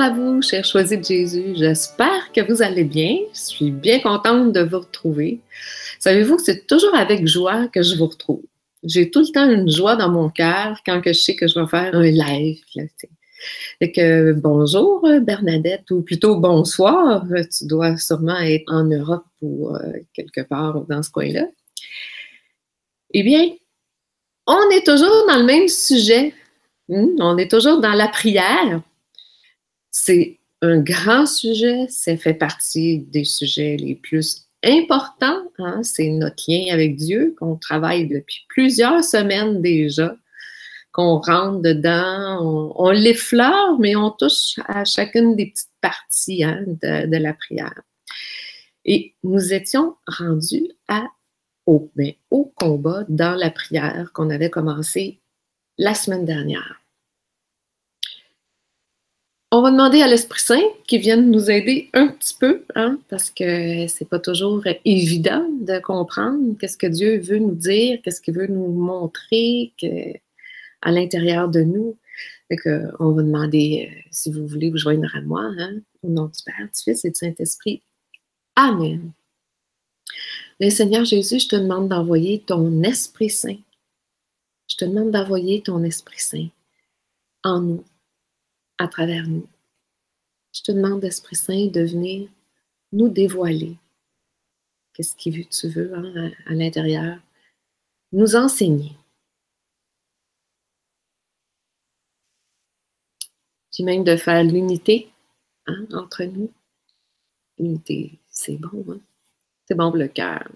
À vous, chers choisis de Jésus. J'espère que vous allez bien. Je suis bien contente de vous retrouver. Savez-vous que c'est toujours avec joie que je vous retrouve? J'ai tout le temps une joie dans mon cœur quand que je sais que je vais faire un live. Là, que bonjour Bernadette, ou plutôt bonsoir. Tu dois sûrement être en Europe ou euh, quelque part dans ce coin-là. Eh bien, on est toujours dans le même sujet. Hmm, on est toujours dans la prière. C'est un grand sujet, ça fait partie des sujets les plus importants. Hein. C'est notre lien avec Dieu qu'on travaille depuis plusieurs semaines déjà, qu'on rentre dedans, on, l'effleure, mais on touche à chacune des petites parties hein, de, la prière. Et nous étions rendus à, au, ben, au combat dans la prière qu'on avait commencé la semaine dernière. On va demander à l'Esprit Saint qui vienne nous aider un petit peu, hein, parce que c'est pas toujours évident de comprendre qu'est-ce que Dieu veut nous dire, qu'est-ce qu'il veut nous montrer à l'intérieur de nous. on va demander, euh, si vous voulez vous joindre à moi, hein, au nom du Père, du Fils et du Saint-Esprit. Amen. Le Seigneur Jésus, je te demande d'envoyer ton Esprit Saint. Je te demande d'envoyer ton Esprit Saint en nous à travers nous. Je te demande, Esprit Saint, de venir nous dévoiler qu'est-ce que tu veux hein, à, l'intérieur, nous enseigner. Puis même de faire l'unité hein, entre nous. L'unité, c'est bon, hein? c'est bon pour le cœur.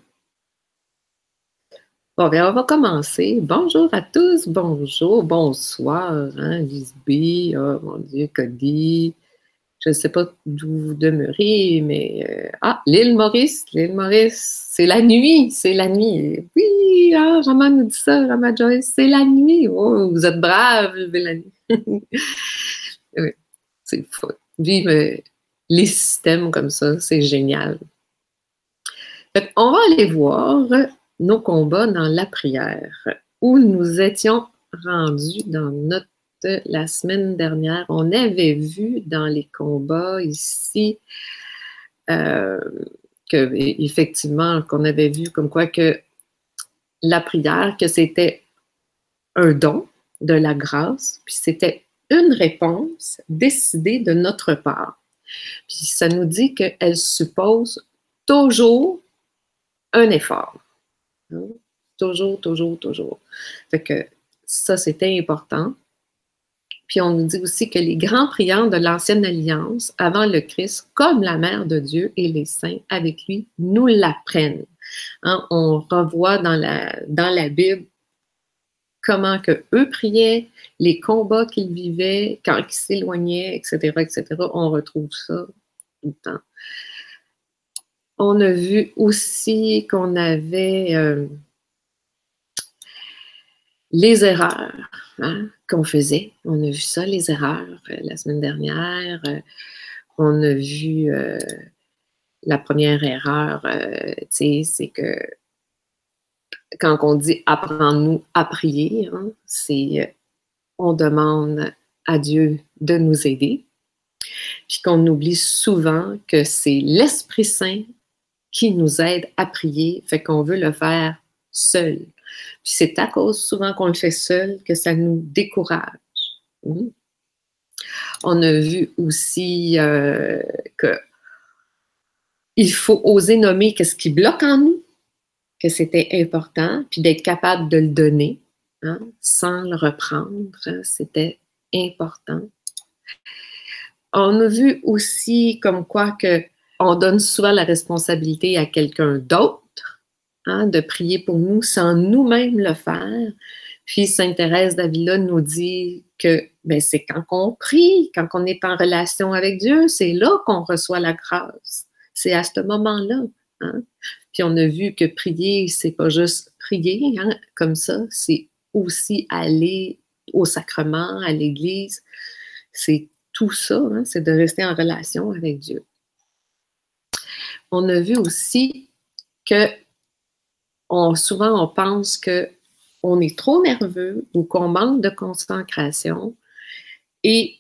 Bon, bien, on va commencer. Bonjour à tous, bonjour, bonsoir, hein, Lisby, oh mon Dieu, Cody. Je ne sais pas d'où vous demeurez, mais. Euh, ah, l'île Maurice, l'île Maurice, c'est la nuit, c'est la nuit. Oui, ah, Rama nous dit ça, Rama Joyce, c'est la nuit. Oh, vous êtes braves, levez oui, c'est fou. Vivre les systèmes comme ça, c'est génial. on va aller voir nos combats dans la prière, où nous étions rendus dans notre la semaine dernière. On avait vu dans les combats ici euh, que effectivement qu'on avait vu comme quoi que la prière, que c'était un don de la grâce, puis c'était une réponse décidée de notre part. Puis ça nous dit qu'elle suppose toujours un effort. Toujours, toujours, toujours. Fait que ça, c'était important. Puis on nous dit aussi que les grands priants de l'ancienne alliance, avant le Christ, comme la Mère de Dieu et les saints avec lui, nous l'apprennent. Hein? On revoit dans la, dans la Bible comment que eux priaient, les combats qu'ils vivaient, quand ils s'éloignaient, etc., etc. On retrouve ça tout le temps. On a vu aussi qu'on avait euh, les erreurs hein, qu'on faisait. On a vu ça, les erreurs, euh, la semaine dernière. Euh, on a vu la première erreur, c'est que quand on dit apprends-nous à prier, hein, c'est on demande à Dieu de nous aider, puis qu'on oublie souvent que c'est l'Esprit Saint qui nous aide à prier, fait qu'on veut le faire seul. Puis c'est à cause souvent qu'on le fait seul que ça nous décourage. Hmm? On a vu aussi euh, que il faut oser nommer qu'est-ce qui bloque en nous, que c'était important, puis d'être capable de le donner hein, sans le reprendre, c'était important. On a vu aussi comme quoi que on donne souvent la responsabilité à quelqu'un d'autre hein, de prier pour nous sans nous-mêmes le faire. Puis Sainte Thérèse d'Avila nous dit que ben, c'est quand on prie, quand on est en relation avec Dieu, c'est là qu'on reçoit la grâce. C'est à ce moment-là. Hein. Puis on a vu que prier, c'est pas juste prier hein, comme ça, c'est aussi aller au sacrement, à l'église. C'est tout ça, c'est de rester en relation avec Dieu on a vu aussi que souvent on pense que on est trop nerveux ou qu'on manque de concentration et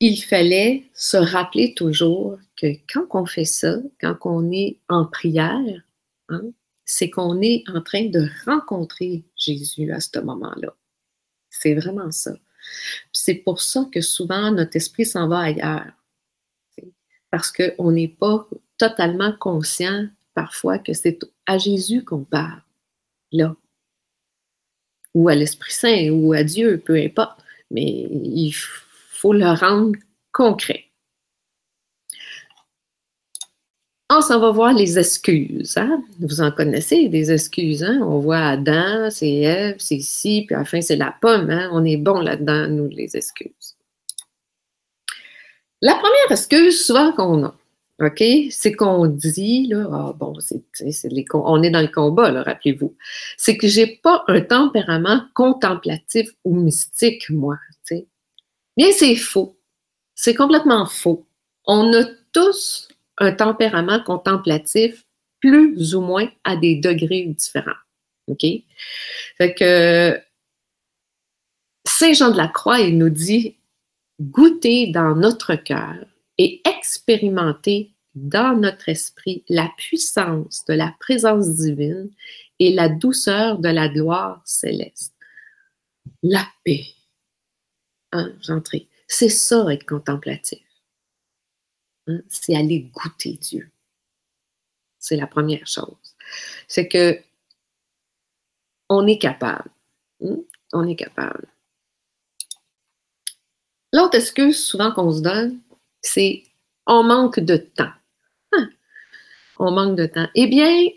il fallait se rappeler toujours que quand on fait ça, quand on est en prière, hein, c'est qu'on est en train de rencontrer Jésus à ce moment-là. C'est vraiment ça. C'est pour ça que souvent notre esprit s'en va ailleurs. Parce qu'on n'est pas totalement conscient parfois que c'est à Jésus qu'on parle, là. Ou à l'Esprit Saint, ou à Dieu, peu importe. Mais il faut le rendre concret. On s'en va voir les excuses. Hein? Vous en connaissez, des excuses. Hein? On voit Adam, c'est Ève, c'est ci, puis à la fin, c'est la pomme. Hein? On est bon là-dedans, nous, les excuses. La première excuse, souvent qu'on a, OK, c'est qu'on dit, là, ah, bon, c'est, on est dans le combat, rappelez-vous. C'est que j'ai pas un tempérament contemplatif ou mystique, moi, tu sais. Bien, c'est faux. C'est complètement faux. On a tous un tempérament contemplatif plus ou moins à des degrés différents. OK? Fait que Saint Jean de la Croix, il nous dit goûter dans notre cœur et expérimenter dans notre esprit la puissance de la présence divine et la douceur de la gloire céleste. La paix. Hein. C'est ça être contemplatif. Hein, c'est aller goûter Dieu. C'est la première chose. C'est que on est capable. Hein, on est capable. L'autre excuse souvent qu'on se donne, c'est on manque de temps. Hein, on manque de temps. Eh bien,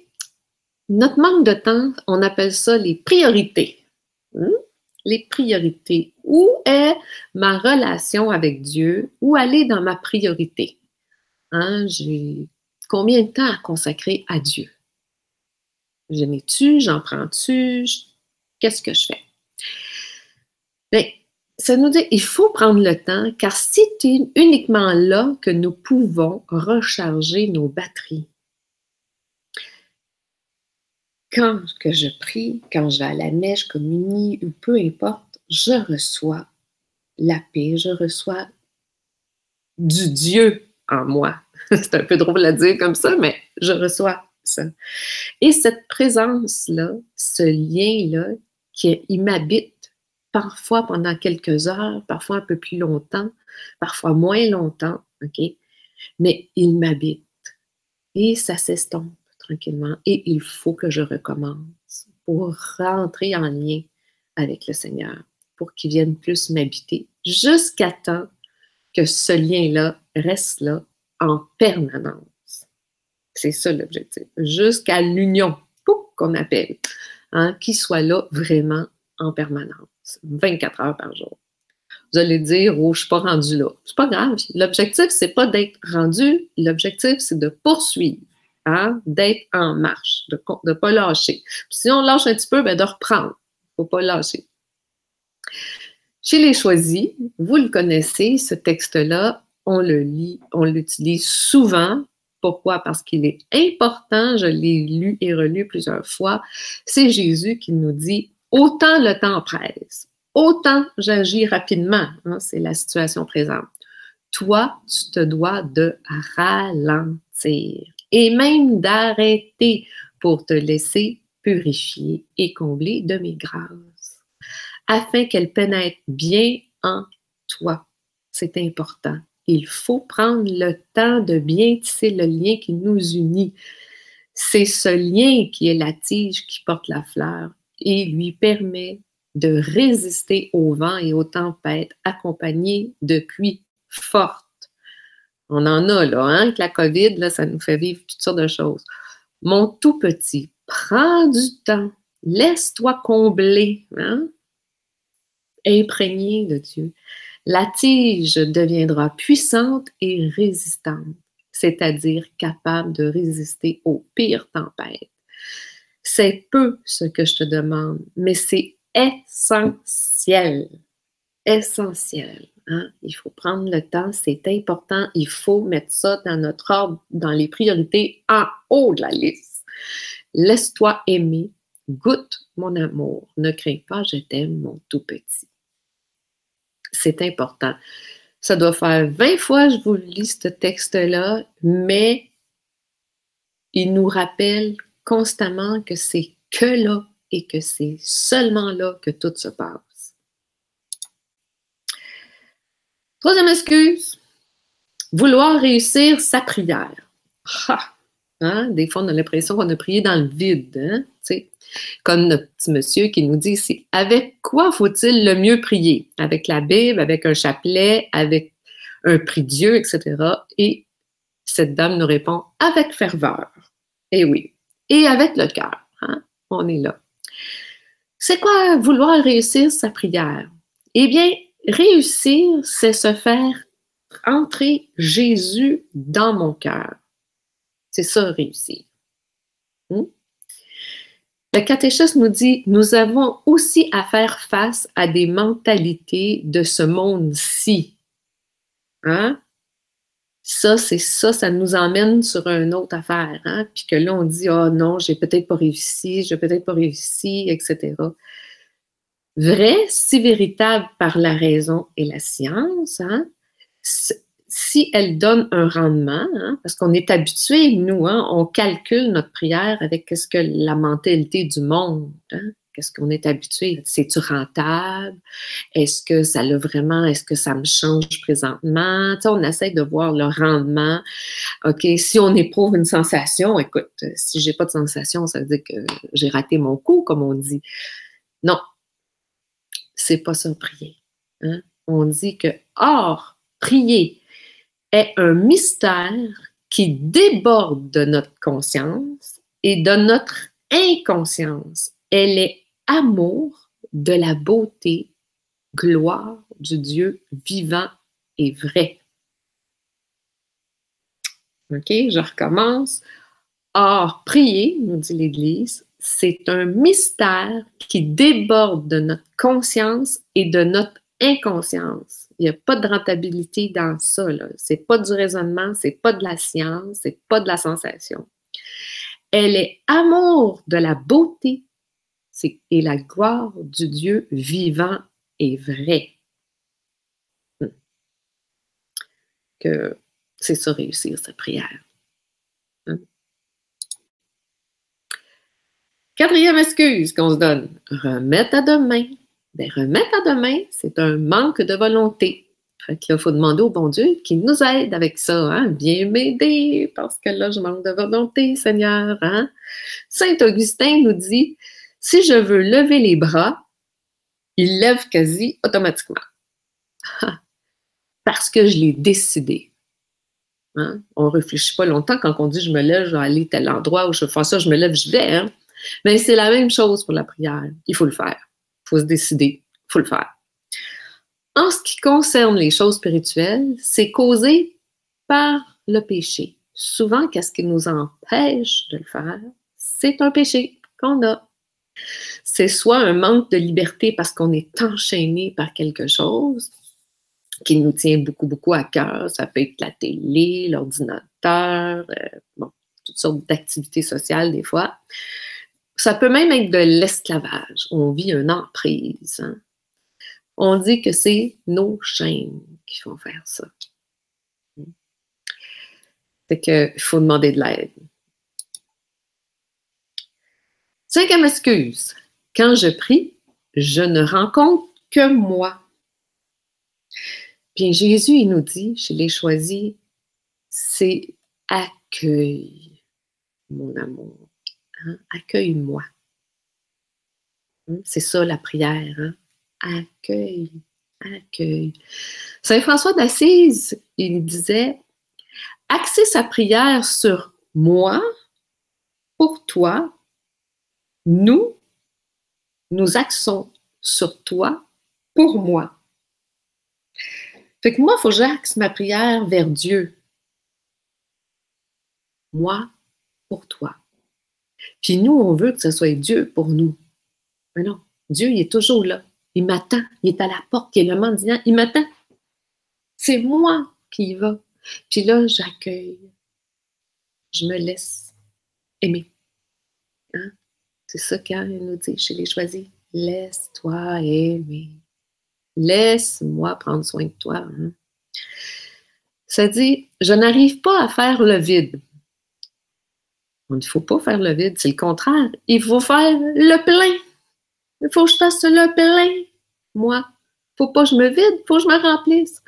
notre manque de temps, on appelle ça les priorités. Les priorités. Où est ma relation avec Dieu? Où aller dans ma priorité? Hein, j'ai combien de temps à consacrer à Dieu? Je n'ai-tu, j'en prends-tu? Qu'est-ce que je fais? Ça nous dit il faut prendre le temps car c'est uniquement là que nous pouvons recharger nos batteries. Quand que je prie, quand je vais à la mèche, communie ou peu importe, je reçois la paix, je reçois du Dieu en moi. C'est un peu drôle à dire comme ça, mais je reçois ça. Et cette présence-là, ce lien-là, qui m'habite parfois pendant quelques heures, parfois un peu plus longtemps, parfois moins longtemps, OK? Mais il m'habite. Et ça s'estompe tranquillement. Et il faut que je recommence pour rentrer en lien avec le Seigneur, pour qu'il vienne plus m'habiter, jusqu'à temps que ce lien-là reste là en permanence. C'est ça l'objectif. Jusqu'à l'union, qu'on appelle, hein, qui soit là vraiment en permanence, 24 heures par jour. Vous allez dire, oh, je ne suis pas rendu là. C'est pas grave. L'objectif, c'est pas d'être rendu. L'objectif, c'est de poursuivre, hein, d'être en marche, de ne pas lâcher. si on lâche un petit peu, ben, de reprendre. Il ne faut pas lâcher. Chez les choisis, vous le connaissez, ce texte-là, on le lit, on l'utilise souvent. Pourquoi? Parce qu'il est important, je l'ai lu et relu plusieurs fois. C'est Jésus qui nous dit, autant le temps presse, autant j'agis rapidement. Hein, c'est la situation présente. Toi, tu te dois de ralentir et même d'arrêter pour te laisser purifier et combler de mes grâces, afin qu'elles pénètrent bien en toi. C'est important. Il faut prendre le temps de bien tisser le lien qui nous unit. C'est ce lien qui est la tige qui porte la fleur et lui permet de résister au vent et aux tempêtes accompagnées de pluies fortes. On en a là, hein, avec la COVID, là, ça nous fait vivre toutes sortes de choses. Mon tout petit, prends du temps, laisse-toi combler, hein, imprégné de Dieu la tige deviendra puissante et résistante, c'est-à-dire capable de résister aux pires tempêtes. C'est peu ce que je te demande, mais c'est essentiel. Essentiel. Hein? Il faut prendre le temps, c'est important. Il faut mettre ça dans notre ordre, dans les priorités en haut de la liste. Laisse-toi aimer, goûte mon amour. Ne crains pas, je t'aime, mon tout petit c'est important. Ça doit faire 20 fois je vous lis ce texte-là, mais il nous rappelle constamment que c'est que là et que c'est seulement là que tout se passe. Troisième excuse, vouloir réussir sa prière. Hein? Des fois, on a l'impression qu'on a prié dans le vide. Hein? Comme notre petit monsieur qui nous dit ici, avec quoi faut-il le mieux prier? Avec la Bible, avec un chapelet, avec un prix Dieu, etc. Et cette dame nous répond avec ferveur. Et oui. Et avec le cœur. Hein? On est là. C'est quoi vouloir réussir sa prière? Eh bien, réussir, c'est se faire entrer Jésus dans mon cœur. C'est ça, réussir. Hmm? Le catéchisme nous dit, nous avons aussi à faire face à des mentalités de ce monde-ci. Hein? Ça, c'est ça, ça nous emmène sur une autre affaire. Hein? Puis que là, on dit, oh non, j'ai peut-être pas réussi, j'ai peut-être pas réussi, etc. Vrai, si véritable par la raison et la science, hein? si elle donne un rendement, hein, parce qu'on est habitué, nous, hein, on calcule notre prière avec qu'est-ce que la mentalité du monde, qu'est-ce qu'on est habitué? C'est-tu rentable? Est-ce que ça l'a vraiment, est-ce que ça me change présentement? On essaie de voir le rendement. OK, si on éprouve une sensation, écoute, si j'ai pas de sensation, ça veut dire que j'ai raté mon coup, comme on dit. Non, c'est pas ça prier. Hein? On dit que, or, prier est un mystère qui déborde de notre conscience et de notre inconscience. Elle est amour de la beauté, gloire du Dieu vivant et vrai. OK, je recommence. Or, prier, nous dit l'Église, c'est un mystère qui déborde de notre conscience et de notre inconscience. Il n'y a pas de rentabilité dans ça. Ce n'est pas du raisonnement, ce n'est pas de la science, ce n'est pas de la sensation. Elle est amour de la beauté et la gloire du Dieu vivant et vrai. Hmm. Que c'est ça réussir sa prière. Hmm. Quatrième excuse qu'on se donne, remettre à demain ben, remettre à demain, c'est un manque de volonté. Il faut demander au bon Dieu qu'il nous aide avec ça. Hein? Viens m'aider parce que là, je manque de volonté, Seigneur. Hein? Saint Augustin nous dit si je veux lever les bras, il lève quasi automatiquement. parce que je l'ai décidé. Hein? On ne réfléchit pas longtemps quand on dit je me lève, je vais aller tel endroit où je fais ça, je me lève, je vais. Hein? Mais c'est la même chose pour la prière. Il faut le faire faut se décider, il faut le faire. En ce qui concerne les choses spirituelles, c'est causé par le péché. Souvent, qu'est-ce qui nous empêche de le faire? C'est un péché qu'on a. C'est soit un manque de liberté parce qu'on est enchaîné par quelque chose qui nous tient beaucoup, beaucoup à cœur. Ça peut être la télé, l'ordinateur, euh, toutes sortes d'activités sociales des fois. Ça peut même être de l'esclavage. On vit une emprise. Hein. On dit que c'est nos chaînes qui font faire ça. Fait qu'il faut demander de l'aide. Cinquième excuse. Quand je prie, je ne rencontre que moi. Bien, Jésus, il nous dit, je l'ai choisi, c'est accueil, mon amour. Hein? Accueille-moi. Hein? C'est ça la prière. Hein? Accueille, accueille. Saint François d'Assise, il disait, axer sa prière sur moi, pour toi, nous, nous axons sur toi, pour moi. Fait que moi, il faut que j'axe ma prière vers Dieu. Moi, pour toi. Puis nous, on veut que ce soit Dieu pour nous. Mais non, Dieu, il est toujours là. Il m'attend. Il est à la porte, il est le mendiant. Il m'attend. C'est moi qui y va. Puis là, j'accueille. Je me laisse aimer. Hein? C'est ça qu'elle nous dit Je l'ai choisi. Laisse-toi aimer. Laisse-moi prendre soin de toi. Hein? Ça dit, je n'arrive pas à faire le vide. Il ne faut pas faire le vide, c'est le contraire. Il faut faire le plein. Il faut que je fasse le plein, moi. Il ne faut pas que je me vide, il faut que je me remplisse.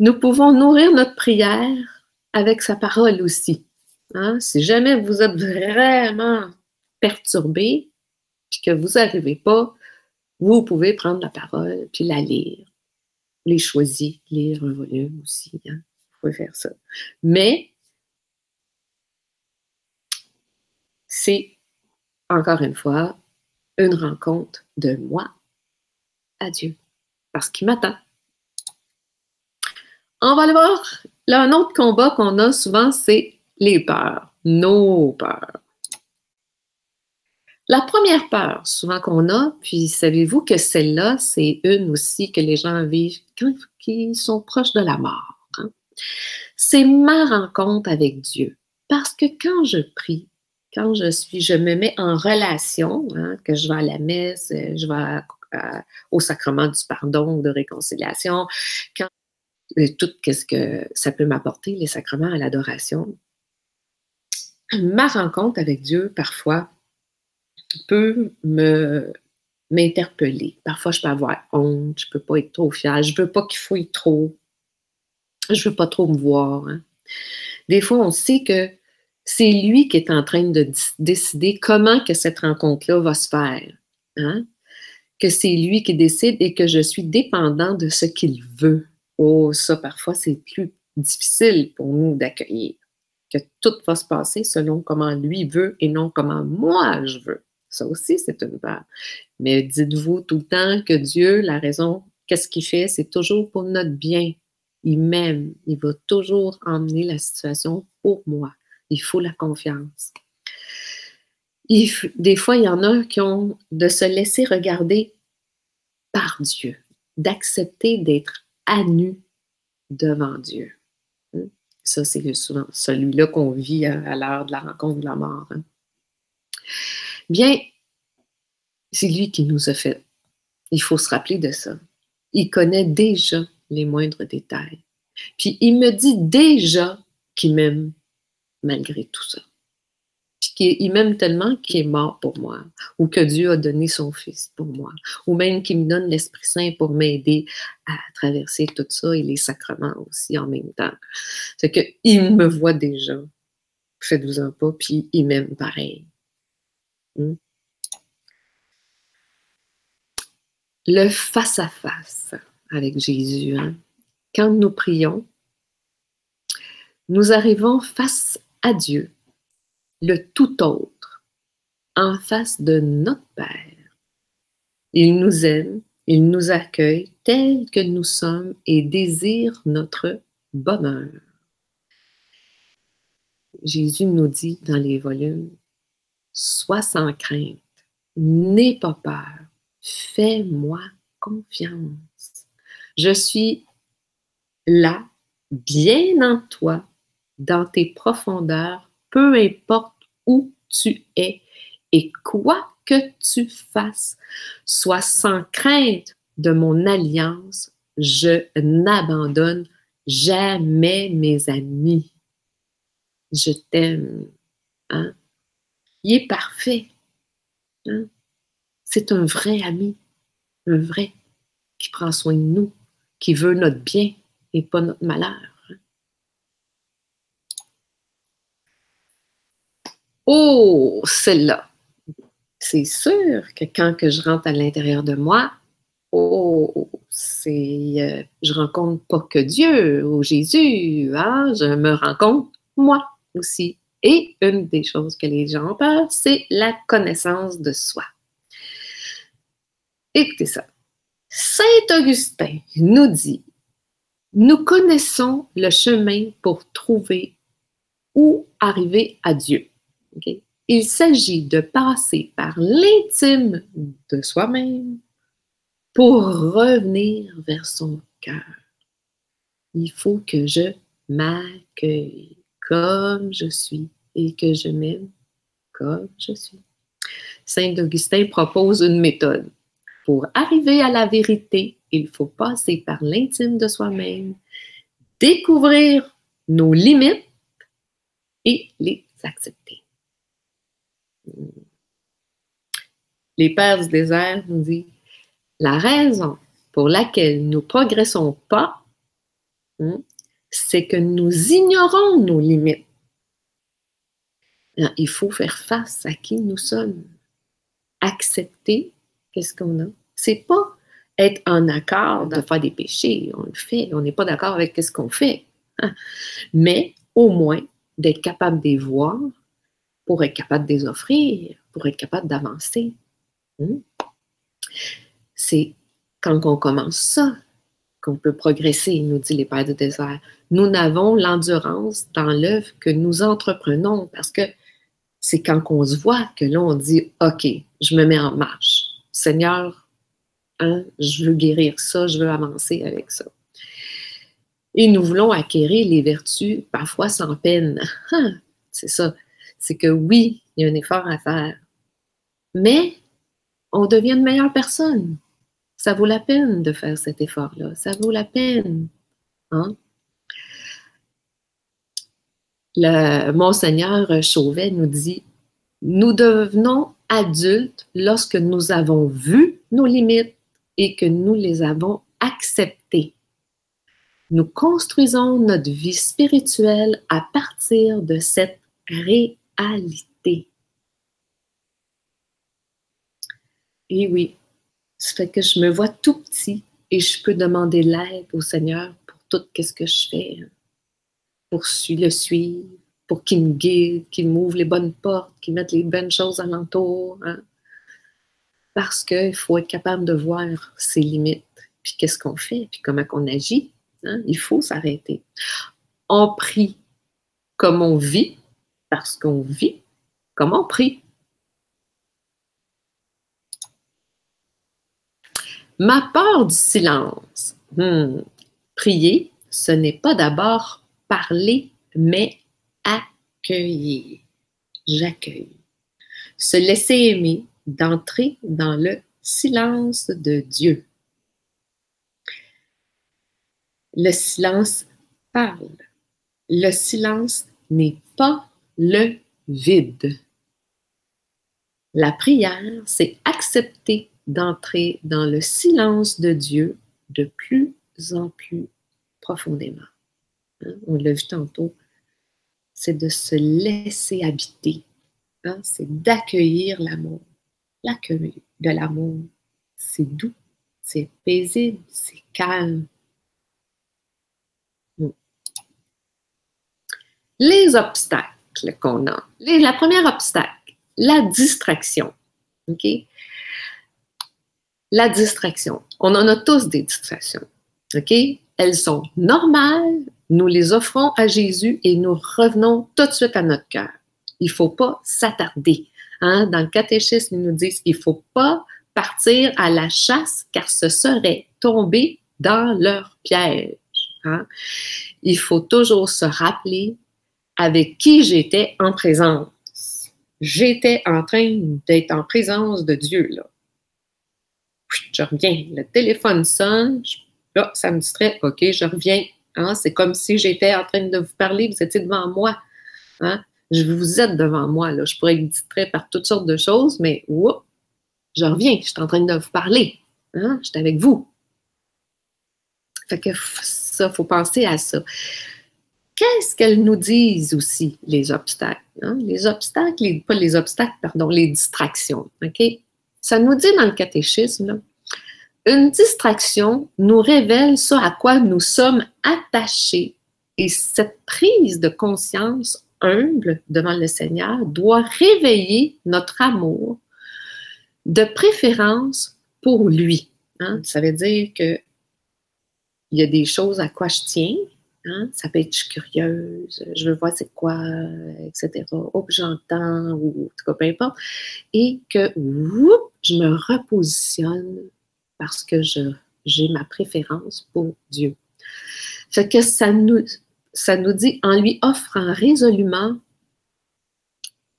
Nous pouvons nourrir notre prière avec sa parole aussi. Hein? Si jamais vous êtes vraiment perturbé, puis que vous n'arrivez pas, vous pouvez prendre la parole puis la lire. Les choisir, lire un volume aussi. Hein? Vous pouvez faire ça. Mais c'est, encore une fois, une rencontre de moi à Dieu. Parce qu'il m'attend. On va le voir. Là, un autre combat qu'on a souvent, c'est les peurs, nos peurs. La première peur, souvent qu'on a, puis savez-vous que celle-là, c'est une aussi que les gens vivent quand ils sont proches de la mort. Hein? C'est ma rencontre avec Dieu. Parce que quand je prie, quand je suis, je me mets en relation, hein, que je vais à la messe, je vais au sacrement du pardon, de réconciliation, quand euh, tout ce que ça peut m'apporter, les sacrements à l'adoration. Ma rencontre avec Dieu, parfois, peut me m'interpeller. Parfois, je peux avoir honte, je peux pas être trop fière, je veux pas qu'il être trop. Je veux pas trop me voir. Hein. Des fois, on sait que c'est lui qui est en train de décider comment que cette rencontre-là va se faire. Hein. Que c'est lui qui décide et que je suis dépendant de ce qu'il veut. Oh, ça, parfois, c'est plus difficile pour nous d'accueillir. Que tout va se passer selon comment lui veut et non comment moi je veux. Ça aussi, c'est une part. Mais dites-vous tout le temps que Dieu, la raison, qu'est-ce qu'il fait, c'est toujours pour notre bien. Il m'aime. Il va toujours emmener la situation pour moi. Il faut la confiance. des fois, il y en a qui ont de se laisser regarder par Dieu, d'accepter d'être à nu devant Dieu. Hmm? Ça, c'est souvent celui-là qu'on vit à, l'heure de la rencontre de la mort. Bien, c'est lui qui nous a fait. Il faut se rappeler de ça. Il connaît déjà les moindres détails. Puis il me dit déjà qu'il m'aime malgré tout ça. Puis qu'il m'aime tellement qu'il est mort pour moi, ou que Dieu a donné son Fils pour moi, ou même qu'il me donne l'Esprit Saint pour m'aider à traverser tout ça et les sacrements aussi en même temps. C'est qu'il me voit déjà. Faites-vous un pas, puis il m'aime pareil. Hmm? Le face-à-face avec Jésus. Hein? Quand nous prions, nous arrivons face à Dieu, le tout autre, en face de notre Père. Il nous aime, il nous accueille tel que nous sommes et désire notre bonheur. Jésus nous dit dans les volumes Sois sans crainte, n'aie pas peur, fais-moi confiance. Je suis là, bien en toi, dans tes profondeurs, peu importe où tu es et quoi que tu fasses. Sois sans crainte de mon alliance, je n'abandonne jamais mes amis. Je t'aime. Hein? Il est parfait. Hein? C'est un vrai ami, un vrai qui prend soin de nous, qui veut notre bien et pas notre malheur. Hein? Oh, celle-là. C'est sûr que quand je rentre à l'intérieur de moi, oh, c'est, euh, je rencontre pas que Dieu ou Jésus, hein? je me rencontre moi aussi. Et une des choses que les gens ont peur, c'est la connaissance de soi. Écoutez ça. Saint Augustin nous dit, nous connaissons le chemin pour trouver où arriver à Dieu. Il s'agit de passer par l'intime de soi-même pour revenir vers son cœur. Il faut que je m'accueille comme je suis et que je m'aime comme je suis. Saint Augustin propose une méthode pour arriver à la vérité il faut passer par l'intime de soi-même, découvrir nos limites et les accepter. Les pères du désert nous disent la raison pour laquelle nous ne progressons pas, hein, c'est que nous ignorons nos limites. il faut faire face à qui nous sommes. Accepter qu'est-ce qu'on a. C'est pas être en accord de faire des péchés. On le fait. On n'est pas d'accord avec ce qu'on fait. Hein. Mais au moins d'être capable de les voir pour être capable de les offrir, pour être capable d'avancer. Hein. C'est quand on commence ça qu'on peut progresser, nous dit les pères du désert. Nous n'avons l'endurance dans l'œuvre que nous entreprenons parce que c'est quand on se voit que là, on dit OK, je me mets en marche. Seigneur, hein, je veux guérir ça, je veux avancer avec ça. Et nous voulons acquérir les vertus parfois sans peine. Ah, c'est ça. C'est que oui, il y a un effort à faire. Mais on devient une meilleure personne. Ça vaut la peine de faire cet effort-là. Ça vaut la peine. Hein? Le Monseigneur Chauvet nous dit Nous devenons adultes lorsque nous avons vu nos limites et que nous les avons acceptées. Nous construisons notre vie spirituelle à partir de cette réalité. Et oui, ça fait que je me vois tout petit et je peux demander l'aide au Seigneur pour tout ce que je fais, hein. pour le suivre, pour qu'il me guide, qu'il m'ouvre les bonnes portes, qu'il mette les bonnes choses alentour. Hein. Parce qu'il faut être capable de voir ses limites, puis qu'est-ce qu'on fait, puis comment on agit. Hein. Il faut s'arrêter. On prie comme on vit, parce qu'on vit comme on prie. Ma peur du silence. Hmm. Prier, ce n'est pas d'abord parler, mais accueillir. J'accueille. Se laisser aimer, d'entrer dans le silence de Dieu. Le silence parle. Le silence n'est pas le vide. La prière, c'est accepter d'entrer dans le silence de Dieu de plus en plus profondément. Hein, on l'a vu tantôt, c'est de se laisser habiter, hein, c'est d'accueillir l'amour. L'accueil de l'amour, c'est doux, c'est paisible, c'est calme. Hmm. Les obstacles qu'on a. la première obstacle, la distraction. OK? La distraction. On en a tous des distractions. OK? Elles sont normales. Nous les offrons à Jésus et nous revenons tout de suite à notre cœur. Il ne faut pas s'attarder. Hein? Dans le catéchisme, ils nous disent qu'il ne faut pas partir à la chasse car ce serait tomber dans leur piège. Hein? Il faut toujours se rappeler avec qui j'étais en présence. J'étais en train d'être en présence de Dieu. Là je reviens. Le téléphone sonne, ça me distrait, OK, je reviens. Hein, c'est comme si j'étais en train de vous parler, vous étiez devant moi. Hein? Je vous êtes devant moi. Là. Je pourrais être distrait par toutes sortes de choses, mais je reviens, je suis en train de vous parler. Hein, je suis avec vous. Fait que ça, il faut penser à ça. Qu'est-ce qu'elles nous disent aussi, les obstacles? Les obstacles, pas les obstacles, pardon, les distractions. OK? Ça nous dit dans le catéchisme, une distraction nous révèle ce à quoi nous sommes attachés. Et cette prise de conscience humble devant le Seigneur doit réveiller notre amour, de préférence pour lui. Hein. Ça veut dire que il y a des choses à quoi je tiens. Hein. Ça peut être curieuse, je veux voir c'est quoi, etc. Que j'entends, ou en tout cas, peu importe. Et que je me repositionne parce que j'ai ma préférence pour Dieu. Fait que ça nous, ça nous dit en lui offrant résolument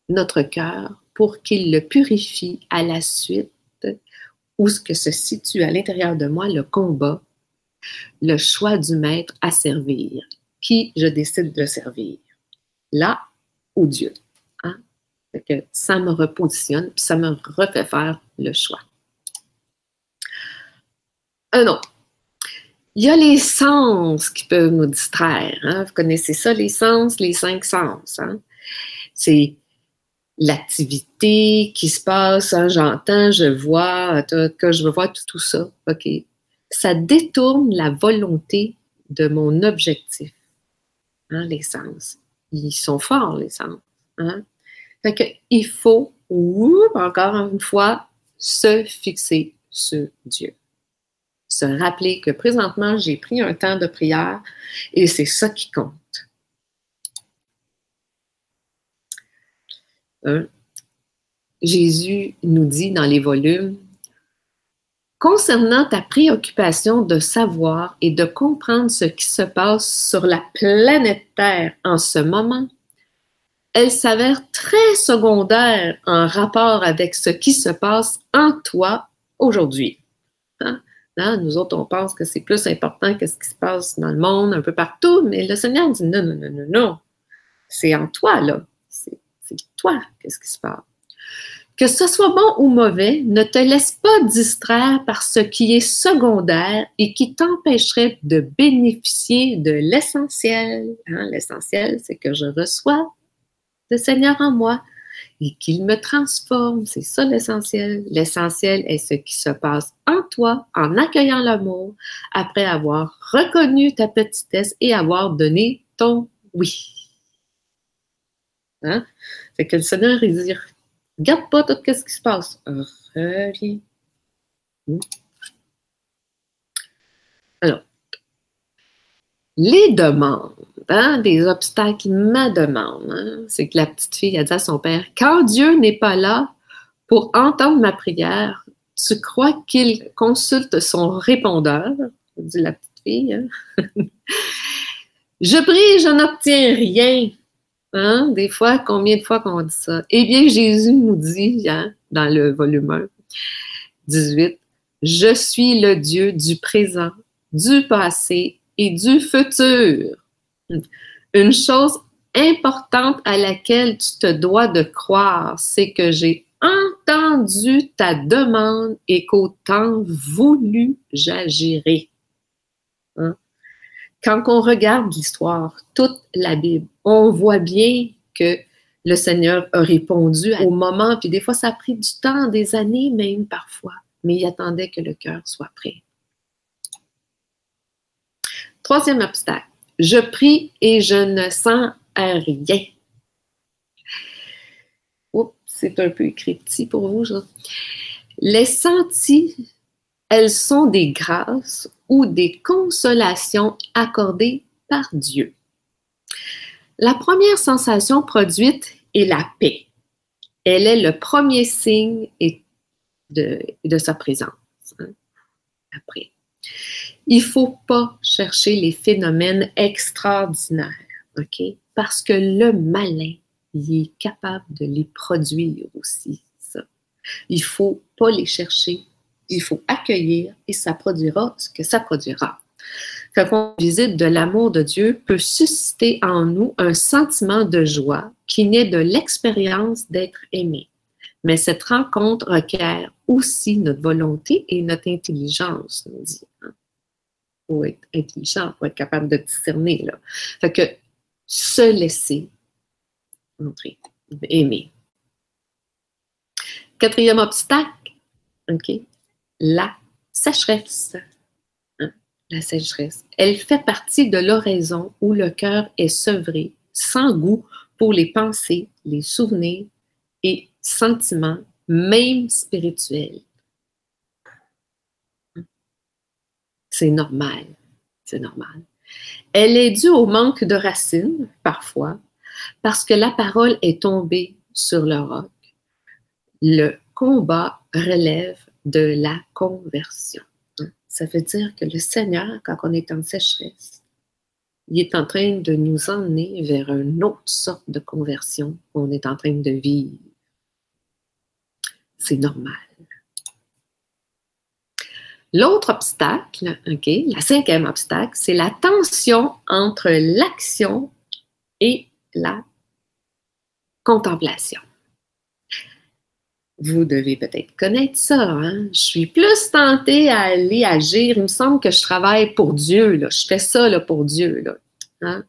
notre cœur pour qu'il le purifie à la suite où ce que se situe à l'intérieur de moi le combat, le choix du maître à servir, qui je décide de servir, là ou Dieu. Hein? que ça me repositionne, ça me refait faire le choix. Un autre. Il y a les sens qui peuvent nous distraire. Hein? Vous connaissez ça, les sens, les cinq sens. Hein? C'est l'activité qui se passe, hein, j'entends, je vois, que je voir tout, tout, ça. OK? Ça détourne la volonté de mon objectif. Hein, les sens. Ils sont forts, les sens. Hein? Fait que, il faut, encore une fois, se fixer sur Dieu. Se rappeler que présentement, j'ai pris un temps de prière et c'est ça qui compte. Jésus nous dit dans les volumes, Concernant ta préoccupation de savoir et de comprendre ce qui se passe sur la planète Terre en ce moment, elle s'avère très secondaire en rapport avec ce qui se passe en toi aujourd'hui. Hein? Nous autres, on pense que c'est plus important que ce qui se passe dans le monde, un peu partout, mais le Seigneur dit non, non, non, non, non. C'est en toi, là. C'est toi, qu'est-ce qui se passe? Que ce soit bon ou mauvais, ne te laisse pas distraire par ce qui est secondaire et qui t'empêcherait de bénéficier de l'essentiel. Hein, l'essentiel, c'est que je reçois le Seigneur en moi et qu'il me transforme. C'est ça l'essentiel. L'essentiel est ce qui se passe en toi en accueillant l'amour après avoir reconnu ta petitesse et avoir donné ton oui. Hein? Fait que le Seigneur, il dit Regarde pas tout ce qui se passe. Alors, les demandes, hein, des obstacles, ma demande, hein, c'est que la petite fille a dit à son père, quand Dieu n'est pas là pour entendre ma prière, tu crois qu'il consulte son répondeur, dit la petite fille. Hein? je prie, je n'obtiens rien. Hein? Des fois, combien de fois qu'on dit ça? Eh bien, Jésus nous dit, hein, dans le volume 1, 18, Je suis le Dieu du présent, du passé et du futur. Une chose importante à laquelle tu te dois de croire, c'est que j'ai entendu ta demande et qu'au temps voulu, j'agirai. Quand on regarde l'histoire, toute la Bible, on voit bien que le Seigneur a répondu au moment, puis des fois ça a pris du temps, des années même parfois, mais il attendait que le cœur soit prêt. Troisième obstacle, je prie et je ne sens rien. Oups, c'est un peu écrit petit pour vous. Les sentis elles sont des grâces ou des consolations accordées par Dieu. La première sensation produite est la paix. Elle est le premier signe de, sa présence. Hein. Après. Il ne faut pas chercher les phénomènes extraordinaires, OK? Parce que le malin, est capable de les produire aussi. Il ne faut pas les chercher il faut accueillir et ça produira ce que ça produira. Quand on visite de l'amour de Dieu peut susciter en nous un sentiment de joie qui naît de l'expérience d'être aimé. Mais cette rencontre requiert aussi notre volonté et notre intelligence, nous dit. Hein. Faut être intelligent, faut être capable de discerner. Là. Fait que se laisser entrer, aimer. Quatrième obstacle, OK, la sécheresse. Hein, la sécheresse. Elle fait partie de l'oraison où le cœur est sevré, sans goût pour les pensées, les souvenirs et sentiments, même spirituels. C'est normal. C'est normal. Elle est due au manque de racines, parfois, parce que la parole est tombée sur le roc. Le combat relève de la conversion. Hein? Ça veut dire que le Seigneur, quand on est en sécheresse, il est en train de nous emmener vers une autre sorte de conversion qu'on est en train de vivre. C'est normal. L'autre obstacle, OK, la cinquième obstacle, c'est la tension entre l'action et la contemplation. Vous devez peut-être connaître ça. Hein? Je suis plus tentée à aller agir. Il me semble que je travaille pour Dieu. Je fais ça pour Dieu. Hein?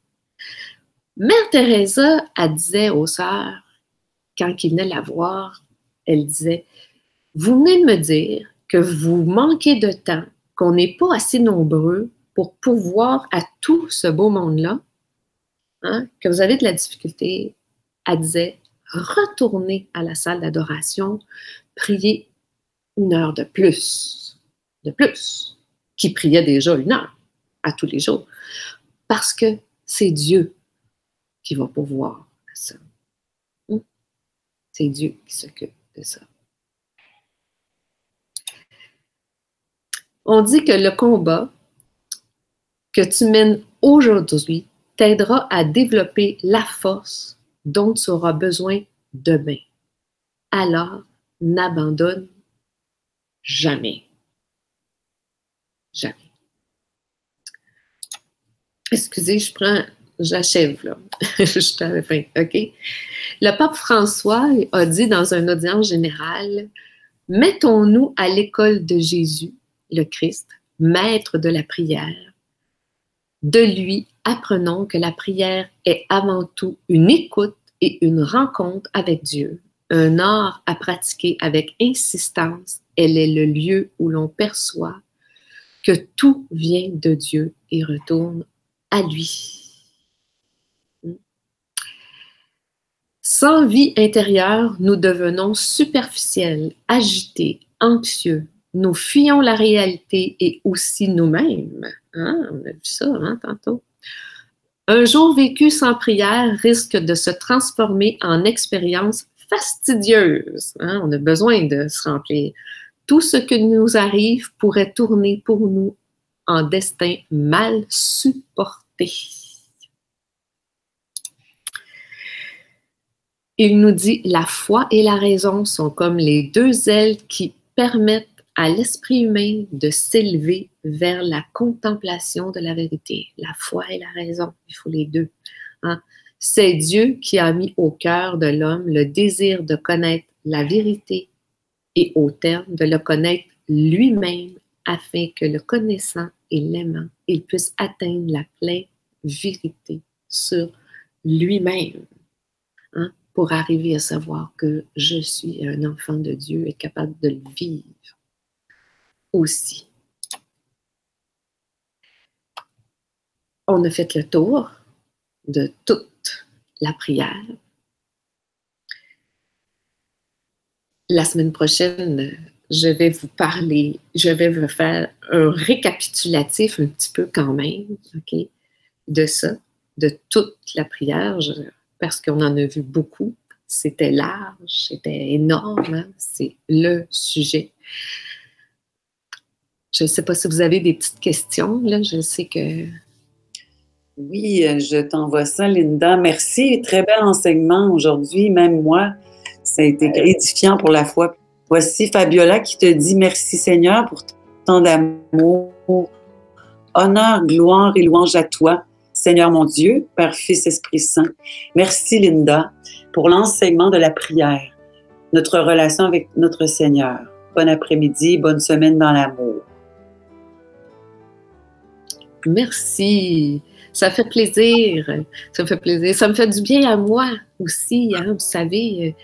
Mère Teresa, elle disait aux sœurs, quand ils venaient la voir, elle disait Vous venez de me dire que vous manquez de temps, qu'on n'est pas assez nombreux pour pouvoir à tout ce beau monde-là, hein, que vous avez de la difficulté. Elle disait retournez à la salle d'adoration, priez une heure de plus, de plus, qui priait déjà une heure à tous les jours, parce que c'est Dieu qui va pouvoir ça. Hmm? C'est Dieu qui s'occupe de ça. On dit que le combat que tu mènes aujourd'hui t'aidera à développer la force dont tu auras besoin demain. Alors, n'abandonne jamais. Jamais. Excusez, je prends, j'achève là. je suis à la fin, OK? Le pape François a dit dans une audience générale Mettons-nous à l'école de Jésus, le Christ, maître de la prière. De lui, apprenons que la prière est avant tout une écoute et une rencontre avec Dieu, un art à pratiquer avec insistance. Elle est le lieu où l'on perçoit que tout vient de Dieu et retourne à lui. Sans vie intérieure, nous devenons superficiels, agités, anxieux. Nous fuyons la réalité et aussi nous-mêmes. Hein, on a vu ça hein, tantôt. Un jour vécu sans prière risque de se transformer en expérience fastidieuse. Hein? On a besoin de se remplir. Tout ce qui nous arrive pourrait tourner pour nous en destin mal supporté. Il nous dit, la foi et la raison sont comme les deux ailes qui permettent à l'esprit humain de s'élever vers la contemplation de la vérité. La foi et la raison, il faut les deux. Hein. C'est Dieu qui a mis au cœur de l'homme le désir de connaître la vérité et au terme de le connaître lui-même afin que le connaissant et l'aimant, il puisse atteindre la pleine vérité sur lui-même. Hein, pour arriver à savoir que je suis un enfant de Dieu et capable de le vivre aussi. On a fait le tour de toute la prière. La semaine prochaine, je vais vous parler, je vais vous faire un récapitulatif un petit peu quand même, OK, de ça, de toute la prière, parce qu'on en a vu beaucoup. C'était large, c'était énorme, hein, c'est le sujet. Je ne sais pas si vous avez des petites questions. Là. Je sais que. Oui, je t'envoie ça, Linda. Merci. Très bel enseignement aujourd'hui. Même moi, ça a été édifiant pour la foi. Voici Fabiola qui te dit merci Seigneur pour tant d'amour. Honneur, gloire et louange à toi, Seigneur mon Dieu, Père, Fils, Esprit Saint. Merci Linda pour l'enseignement de la prière, notre relation avec notre Seigneur. Bon après-midi, bonne semaine dans l'amour. Merci. Ça fait plaisir. Ça me fait plaisir. Ça me fait du bien à moi aussi. Hein, vous savez,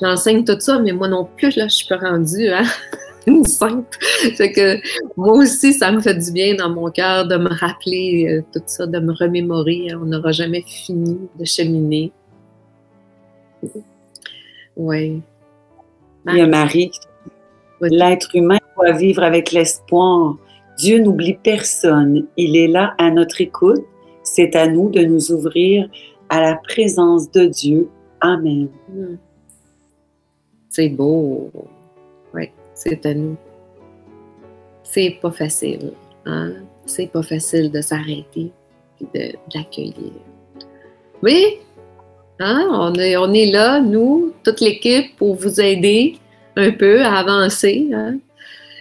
j'enseigne tout ça, mais moi non plus, là, je suis pas rendue hein, une sainte. Fait que moi aussi, ça me fait du bien dans mon cœur de me rappeler euh, tout ça, de me remémorer. Hein. On n'aura jamais fini de cheminer. Oui. Il y a Marie. L'être humain doit vivre avec l'espoir Dieu n'oublie personne. Il est là à notre écoute. C'est à nous de nous ouvrir à la présence de Dieu. Amen. Hmm. C'est beau. Oui, c'est à nous. C'est pas facile. Hein? C'est pas facile de s'arrêter et de, l'accueillir. Mais hein, on, est, on est là, nous, toute l'équipe, pour vous aider un peu à avancer. Hein?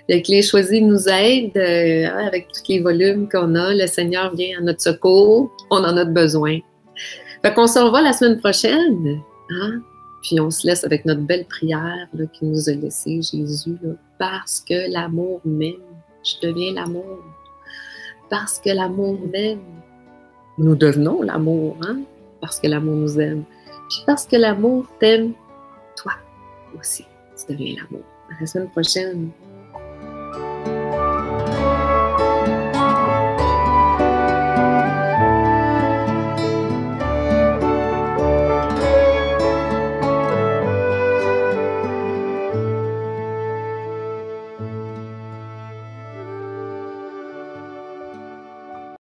Avec les choisis nous aident, euh, hein, avec tous les volumes qu'on a. Le Seigneur vient à notre secours. On en a besoin. Fait qu'on se revoit la semaine prochaine. Hein? Puis on se laisse avec notre belle prière qui nous a laissé Jésus. parce que l'amour m'aime, je deviens l'amour. Parce que l'amour m'aime, nous devenons l'amour, hein? parce que l'amour nous aime. Puis parce que l'amour t'aime, toi aussi, tu deviens l'amour. À la semaine prochaine.